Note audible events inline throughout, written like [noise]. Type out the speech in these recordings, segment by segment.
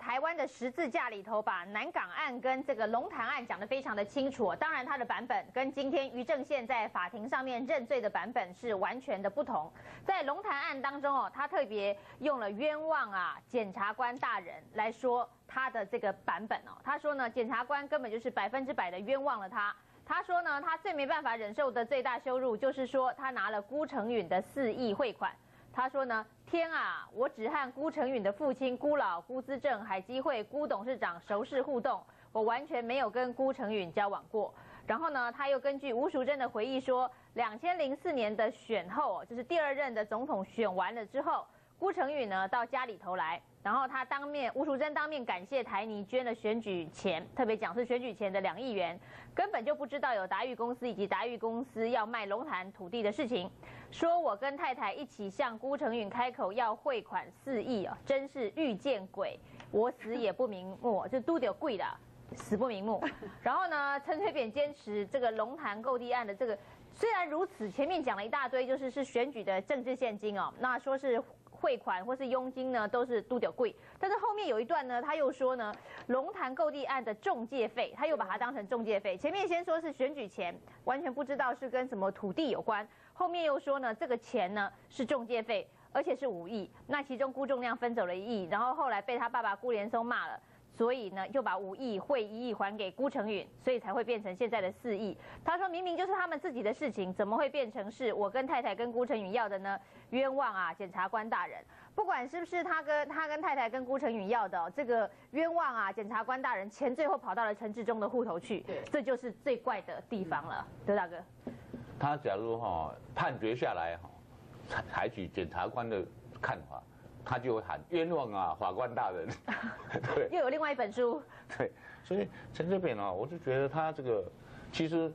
台湾的十字架里头，把南港案跟这个龙潭案讲得非常的清楚。当然，它的版本跟今天于正宪在法庭上面认罪的版本是完全的不同。在龙潭案当中哦，他特别用了冤枉啊检察官大人来说他的这个版本哦。他说呢，检察官根本就是百分之百的冤枉了他。他说呢，他最没办法忍受的最大羞辱就是说他拿了辜成允的四亿汇款。他说呢，天啊，我只和辜成允的父亲辜老、辜资正、海基会、辜董事长熟识互动，我完全没有跟辜成允交往过。然后呢，他又根据吴淑珍的回忆说，两千零四年的选后，就是第二任的总统选完了之后，辜成允呢到家里头来，然后他当面吴淑珍当面感谢台泥捐了选举钱，特别讲是选举钱的两亿元，根本就不知道有达裕公司以及达裕公司要卖龙潭土地的事情。说我跟太太一起向辜成允开口要汇款四亿啊，真是遇见鬼，我死也不瞑目，就都得跪的，死不瞑目。[laughs] 然后呢，陈水扁坚持这个龙潭购地案的这个，虽然如此，前面讲了一大堆，就是是选举的政治现金哦，那说是汇款或是佣金呢，都是都得贵。但是后面有一段呢，他又说呢，龙潭购地案的中介费，他又把它当成中介费。前面先说是选举钱，完全不知道是跟什么土地有关。后面又说呢，这个钱呢是中介费，而且是五亿。那其中估重量分走了一亿，然后后来被他爸爸顾连松骂了，所以呢就把五亿汇一亿还给辜成允，所以才会变成现在的四亿。他说明明就是他们自己的事情，怎么会变成是我跟太太跟辜成允要的呢？冤枉啊，检察官大人！不管是不是他跟他跟太太跟辜成允要的这个冤枉啊，检察官大人，钱最后跑到了陈志忠的户头去，这就是最怪的地方了，刘大哥。他假如哈判决下来哈，采采取检察官的看法，他就会喊冤枉啊，法官大人。[laughs] 对，又有另外一本书。对，所以陈这边呢，我就觉得他这个其实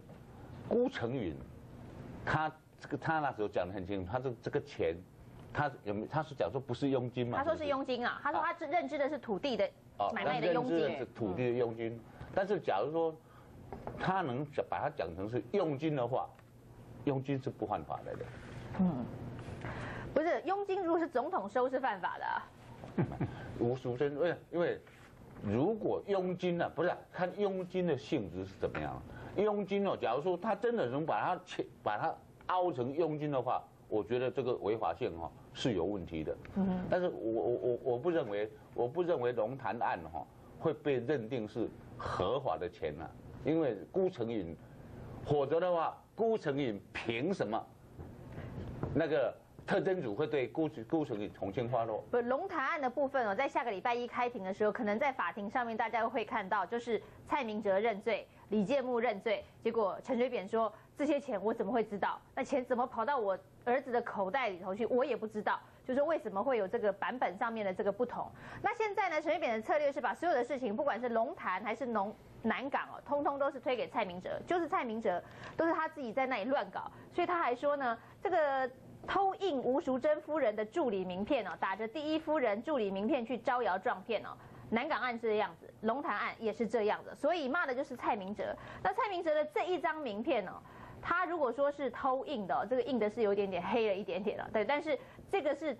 辜成允，他这个他那时候讲的很清楚，他这这个钱，他有没他是讲说不是佣金嘛？他说是佣金啊，他说他认知的是土地的买卖的佣金。认知的是土地的佣金，但是假如说他能把它讲成是佣金的话。佣金是不犯法的，嗯，不是佣金，如果是总统收是犯法的。吴淑珍，为因为如果佣金呢，不是看佣金的性质是怎么样。佣金哦，假如说他真的能把它切，把它凹成佣金的话，我觉得这个违法性哈是有问题的。嗯，但是我我我我不认为，我不认为龙潭案哈会被认定是合法的钱呢，因为辜成允，否则的话。辜成允凭什么？那个特征组会对辜辜成允从轻发落？不，龙潭案的部分哦，在下个礼拜一开庭的时候，可能在法庭上面大家会看到，就是蔡明哲认罪，李建木认罪，结果陈水扁说这些钱我怎么会知道？那钱怎么跑到我儿子的口袋里头去？我也不知道。就是为什么会有这个版本上面的这个不同？那现在呢？陈水扁的策略是把所有的事情，不管是龙潭还是农南港哦，通通都是推给蔡明哲，就是蔡明哲都是他自己在那里乱搞。所以他还说呢，这个偷印吴淑珍夫人的助理名片哦，打着第一夫人助理名片去招摇撞骗哦。南港案是这样子，龙潭案也是这样子，所以骂的就是蔡明哲。那蔡明哲的这一张名片哦。他如果说是偷印的，这个印的是有点点黑了一点点了，对。但是这个是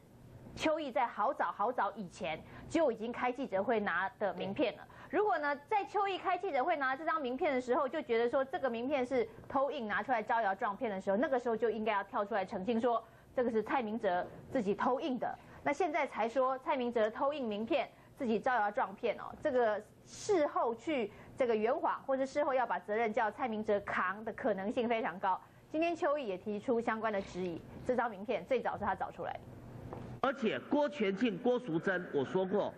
邱毅在好早好早以前就已经开记者会拿的名片了。如果呢，在邱毅开记者会拿这张名片的时候，就觉得说这个名片是偷印拿出来招摇撞骗的时候，那个时候就应该要跳出来澄清说这个是蔡明哲自己偷印的。那现在才说蔡明哲偷印名片自己招摇撞骗哦，这个事后去。这个圆谎，或者事后要把责任叫蔡明哲扛的可能性非常高。今天邱毅也提出相关的质疑，这张名片最早是他找出来的。而且郭全庆、郭淑珍，我说过，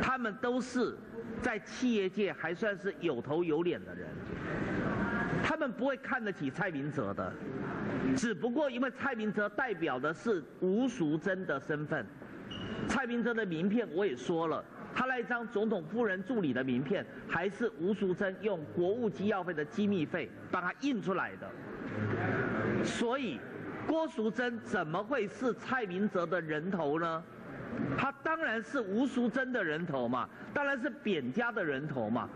他们都是在企业界还算是有头有脸的人，他们不会看得起蔡明哲的，只不过因为蔡明哲代表的是吴淑珍的身份，蔡明哲的名片我也说了。他那一张总统夫人助理的名片，还是吴淑珍用国务机要费的机密费帮他印出来的。所以，郭淑珍怎么会是蔡明哲的人头呢？他当然是吴淑珍的人头嘛，当然是扁家的人头嘛。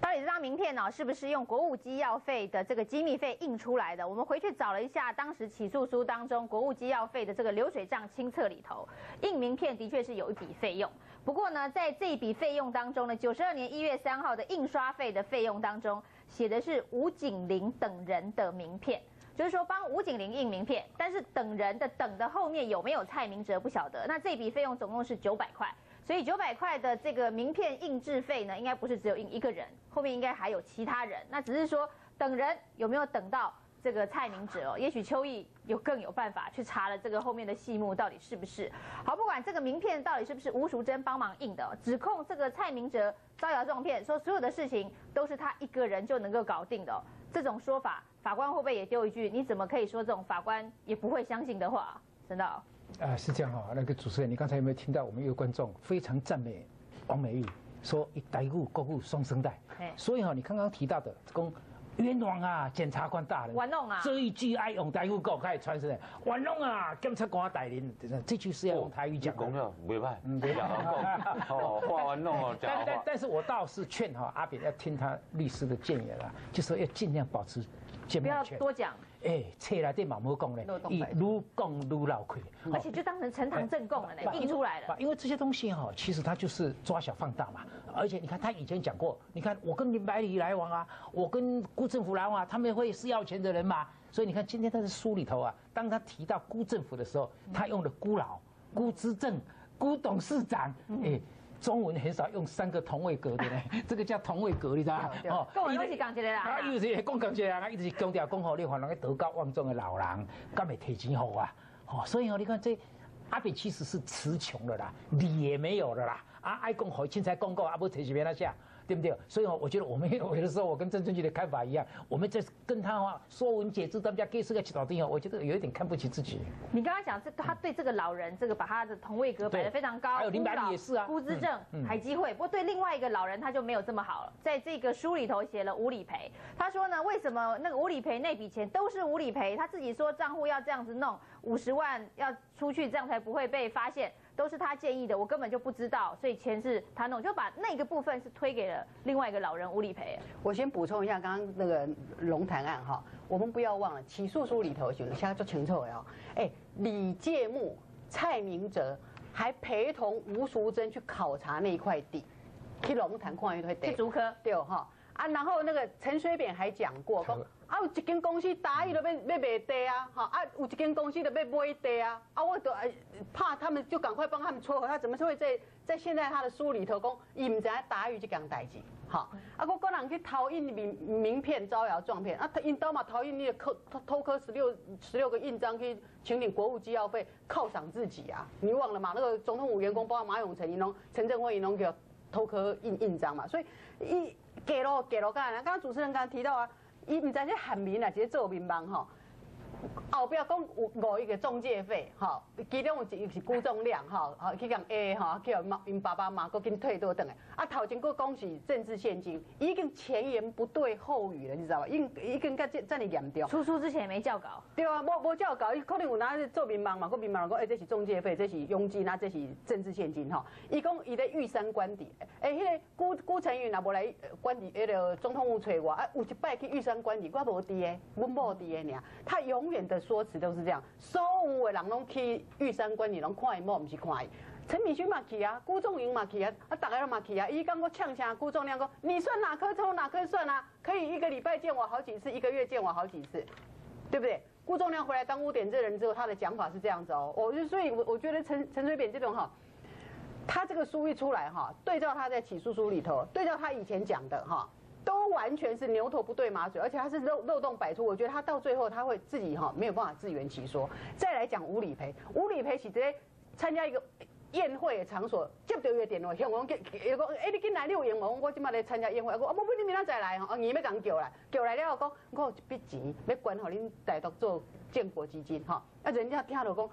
到底这张名片呢，是不是用国务机要费的这个机密费印出来的？我们回去找了一下，当时起诉书当中国务机要费的这个流水账清册里头，印名片的确是有一笔费用。不过呢，在这一笔费用当中呢，九十二年一月三号的印刷费的费用当中，写的是吴景林等人的名片，就是说帮吴景林印名片，但是等人的等的后面有没有蔡明哲不晓得。那这笔费用总共是九百块，所以九百块的这个名片印制费呢，应该不是只有印一个人，后面应该还有其他人。那只是说等人有没有等到？这个蔡明哲，也许邱毅有更有办法去查了这个后面的细目到底是不是好，不管这个名片到底是不是吴淑珍帮忙印的，指控这个蔡明哲招摇撞骗，说所有的事情都是他一个人就能够搞定的，这种说法，法官会不会也丢一句？你怎么可以说这种法官也不会相信的话？真的？啊，是这样哈，那个主持人，你刚才有没有听到我们一个观众非常赞美王美玉，说一代固国固双声带，所以哈，你刚刚提到的公。冤枉啊！检察官大人，玩弄啊！这一句爱用台语讲，开始传承玩弄啊！检察官大人，这句是要用台语讲。讲了，没办法，没办法哦，话玩弄哦，但但但是我倒是劝哈阿扁要听他律师的建议了，就说要尽量保持不要多讲。哎，册来电嘛，冇讲嘞，愈讲愈老亏，而且就当成呈堂证供了呢，印出来了。因为这些东西哈，其实它就是抓小放大嘛。而且你看他以前讲过，你看我跟林百里来往啊，我跟辜政府来往啊，他们会是要钱的人嘛。所以你看今天他的书里头啊，当他提到辜政府的时候，他用的辜老、辜资政、辜董事长，哎。中文很少用三个同位格的呢，[laughs] 这个叫同位格，你知道吗？哦，跟我一起讲起来啦。啊，又是讲讲起来啊，一直强调讲好，你看那个德高望重的老人，敢会提钱好啊？哦，所以哦，你看这阿比其实是词穷了啦，理也没有了啦。啊，爱讲好，现在公告阿，不提起别那下。对不对？所以哦，我觉得我们有的时候我跟郑春菊的看法一样，我们在跟他话说文解字，大家给是个老弟哦，我觉得有一点看不起自己。你刚刚讲这，他对这个老人，这个把他的同位格摆得非常高，还有林百里也是啊，孤资正、海基会。不过对另外一个老人，他就没有这么好了。在这个书里头写了无理赔，他说呢，为什么那个无理赔那笔钱都是无理赔？他自己说账户要这样子弄，五十万要出去，这样才不会被发现。都是他建议的，我根本就不知道，所以钱是他弄，就把那个部分是推给了另外一个老人无理赔。我先补充一下刚刚那个龙潭案哈，我们不要忘了起诉书里头写的，现在做清楚哦。哎，李介木、蔡明哲还陪同吴淑珍去考察那一块地，去龙潭矿一块地。去竹科对哈啊，然后那个陈水扁还讲过。啊，有一间公司答应了要要卖地啊，哈啊，有一间公司的要买地啊，啊，我都怕他们就赶快帮他们撮合，他怎么会在在现在他的书里头讲，伊唔知答应这件代志，哈，啊，我个人去偷印名名片招摇撞骗，啊，他印刀嘛偷印你的刻偷偷刻十六十六个印章去请领国务机要费犒赏自己啊，你忘了吗？那个总统府员工包括马永成、伊拢陈振辉伊拢叫偷刻印印章嘛，所以一给了给咯，刚才刚刚主持人刚刚提到啊。伊毋知是喊民啊，只是做民帮吼。后边讲有五亿个中介费，吼，其中有一是辜仲亮，吼，吼去讲 A，吼，叫因爸爸妈妈紧退倒等来。啊，头前佫讲是政治现金，已经前言不对后语了，你知道吧？已已经甲这这么严重。出书之前没教稿。对啊，无无教稿，伊可能有拿做民望嘛，佫民望讲，哎，这是中介费，这是佣金，那这是政治现金，吼。伊讲伊在玉山官邸，哎，迄个辜辜成宇若无来官邸，迄个总统府找我，啊，有一摆去玉山官邸，我无伫诶，阮某伫诶尔，他永永远的说辞都是这样，所有的人拢去玉山观，你拢看伊某，唔是看伊。陈敏勋嘛去啊，辜仲英嘛去啊，啊，大家都嘛去啊。伊刚刚呛声，辜仲亮说，你算哪颗抽哪颗算啊？可以一个礼拜见我好几次，一个月见我好几次，对不对？辜仲亮回来当污点证人之后，他的讲法是这样子哦。我就所以，我我觉得陈陈水扁这种哈，他这个书一出来哈，对照他在起诉书里头，对照他以前讲的哈。完全是牛头不对马嘴，而且他是漏漏洞百出。我觉得他到最后他会自己哈没有办法自圆其说。再来讲无理赔，无理赔是直接参加一个宴会的场所，接到一个电话，向我讲，讲，哎，你进来你有闲无？我今麦来参加宴会，我讲，啊，不，你明仔再来哦，你要甲我叫来，叫来了我讲，我有一笔钱要捐给恁大督做建国基金哈。啊，人家听到讲，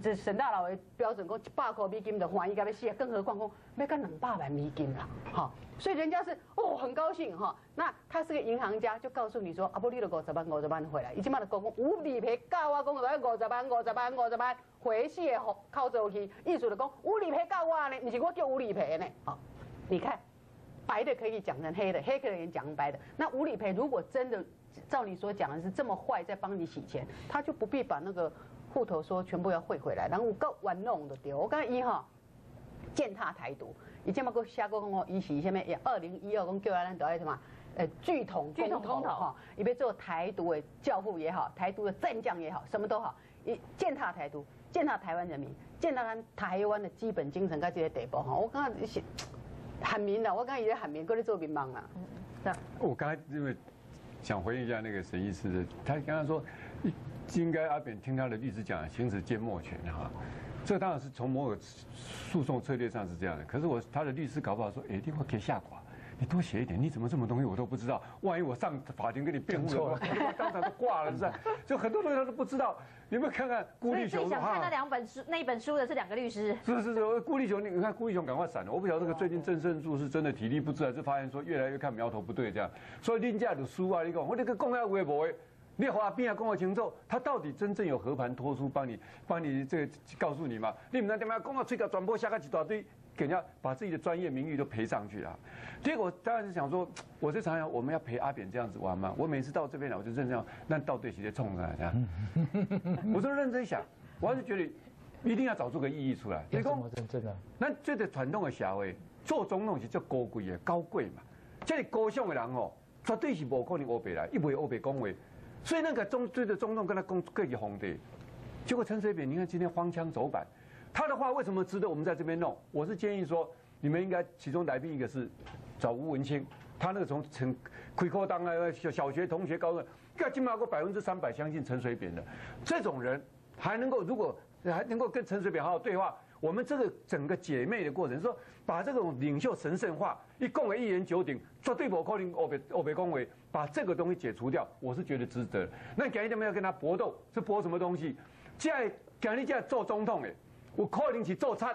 这沈大佬的标准讲一百块美金就欢喜甲要死，更何况讲要干两百万美金啦，哈。所以人家是哦很高兴哈，那他是个银行家，就告诉你说啊，不，你的五十万五十万回来，已经把他讲讲无理赔告我，讲要五十万五十万五十万回血靠走去，意思就讲无理赔告我呢，不是我叫无理赔呢，好，你看白的可以讲成黑的，黑可以讲成白的，那无理赔如果真的照你所讲的是这么坏，在帮你洗钱，他就不必把那个户头说全部要汇回来，然后我告玩弄的丢，我刚才一哈。践踏台独。以前嘛，个写过讲哦，伊是什么？二零一二讲叫咱都爱什么？呃，巨统巨统公投哈，伊要做台独的教父也好，台独的战将也好，什么都好，伊践踏台独，践踏台湾人民，践踏咱台湾的基本精神，到这个地步哈，我刚刚是喊民了，我刚刚也在喊民，搁咧做民帮啦。我刚才因为想回应一下那个沈医师的，他刚刚说应该阿扁听他的律师讲行使缄默权哈，这当然是从某个诉讼策略上是这样的，可是我他的律师搞不好说，哎，一定会可以下挂。你多写一点，你怎么这么东西我都不知道？万一我上法庭跟你辩护了，当场就挂了，是吧？就很多东西他都不知道。有没有看看顾立雄？想看那两本书，那一本书的是两个律师。是是是，顾立雄，你看顾立雄赶快闪了。我不晓得这个最近郑胜柱是真的体力不支，还是发现说越来越看苗头不对这样。所以另价的书啊，你讲我这个公开微博，你华边啊，跟我清楚，他到底真正有和盘托出帮你帮你这个告诉你吗？你们那他妈公告吹个转播下个一大堆。给人家把自己的专业名誉都赔上去了，结果当然是想说，我就常想我们要陪阿扁这样子玩嘛。我每次到这边来，我就认真，那到对起来冲上来。我就认真想，我还是觉得一定要找出个意义出来。你讲真真的，那这个传统的社会做总统是叫高贵的，高贵嘛。这里高尚的人哦，绝对是不可能欧北来，一不会欧北恭维。所以那个中对着总统跟他恭各级皇帝，结果陈水扁，你看今天荒腔走板。他的话为什么值得我们在这边弄？我是建议说，你们应该其中来宾一个是找吴文清，他那个从陈亏课当啊小小学同学高中，该起码过百分之三百相信陈水扁的这种人，还能够如果还能够跟陈水扁好好对话，我们这个整个姐妹的过程，说把这种领袖神圣化，一共为一言九鼎，绝对不可能欧北欧北恭维，把这个东西解除掉，我是觉得值得。那讲一点没有跟他搏斗，是搏什么东西？在讲你在做总统诶。有可能是做贼，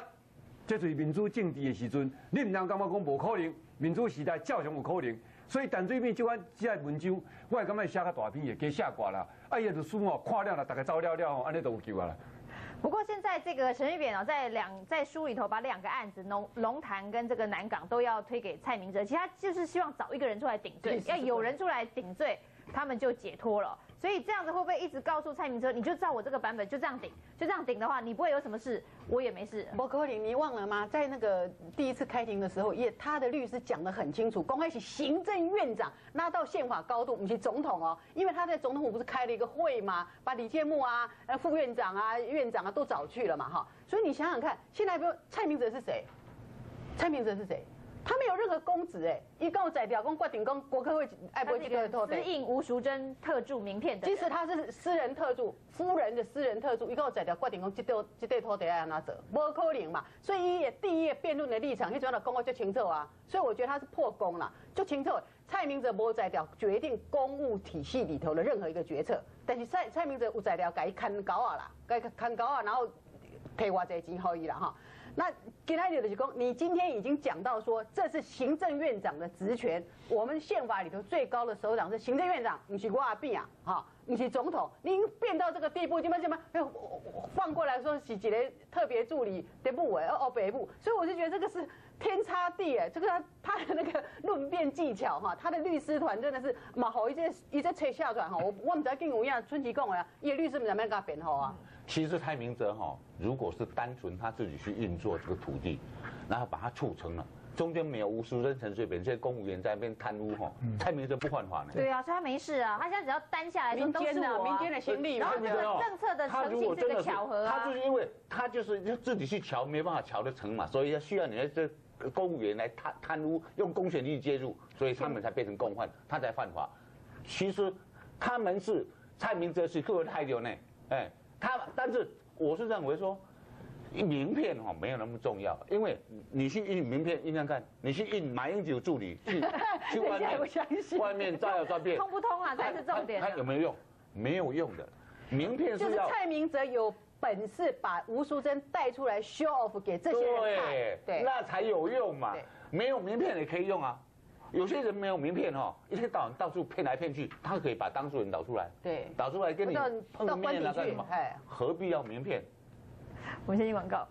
这就是民主政治的时阵，你唔能感觉讲无可能。民主时代照常有可能，所以陈水扁这款这文章，我感觉写较大篇也给写挂啦。哎呀，就书哦，看了啦，大家走了了，安尼都有救啊啦。不过现在这个陈水扁哦，在两在书里头把两个案子龙龙潭跟这个南港都要推给蔡明哲，其实他就是希望找一个人出来顶罪，要有人出来顶罪，他们就解脱了。所以这样子会不会一直告诉蔡明哲，你就照我这个版本就这样顶，就这样顶的话，你不会有什么事，我也没事。伯克林，你忘了吗？在那个第一次开庭的时候，也他的律师讲得很清楚，公开是行政院长拉到宪法高度，我们是总统哦，因为他在总统府不是开了一个会吗？把李建木啊、呃副院长啊、院长啊都找去了嘛，哈。所以你想想看，现在不蔡明哲是谁？蔡明哲是谁？他没有任何公职哎，一共在调公决定公国科会爱不这个私印吴淑珍特助名片的，即使他是私人特助，夫人的私人特助，一共在调决定公这对这对托得要安哪走，不可能嘛。所以一页第一页辩论的立场，你主要的公告就清楚啊。所以我觉得他是破功了，就清楚。蔡明哲无在调决定公务体系里头的任何一个决策，但是蔡蔡明哲有在调改看高啊啦，改看高啊，然后赔我这钱可以了哈。那给他的就是讲，你今天已经讲到说，这是行政院长的职权。我们宪法里头最高的首长是行政院长，你是阿扁啊，哈，你是总统，您变到这个地步，怎么怎么，放过来说是几个特别助理的部委哦北部，所以我就觉得这个是天差地哎，这个他的那个论辩技巧哈，他的律师团真的是马好一些一些吹下团哈，我我们在跟我一样，春吉讲的呀，因为律师们怎么样给他辩护啊？其实蔡明哲哈，如果是单纯他自己去运作这个土地，然后把它促成了，中间没有无数人、陈水扁这些公务员在那边贪污哈，蔡明哲不犯法呢。对啊，所以他没事啊，他现在只要担下来说都是我民间的行李，然后这个政策的成型是个巧合啊。他就是因为他就是就自己去瞧，没办法瞧得成嘛，所以要需要你的这公务员来贪贪污，用公权力介入，所以他们才变成共犯，他才犯法。其实他们是蔡明哲是个太久呢，哎。他，但是我是认为说，名片哈没有那么重要，因为你去印名片，印看看，你去印马英九助理去 [laughs] 去外面，外面照要照片，通不通啊才是重点。他有没有用？没有用的，名片是要蔡明哲有本事把吴淑珍带出来 show off 给这些人看，对，那才有用嘛。没有名片也可以用啊。有些人没有名片哈，一天到晚到处骗来骗去，他可以把当事人导出来，对，导出来跟你碰面啊干什么？何必要名片？我们先进广告。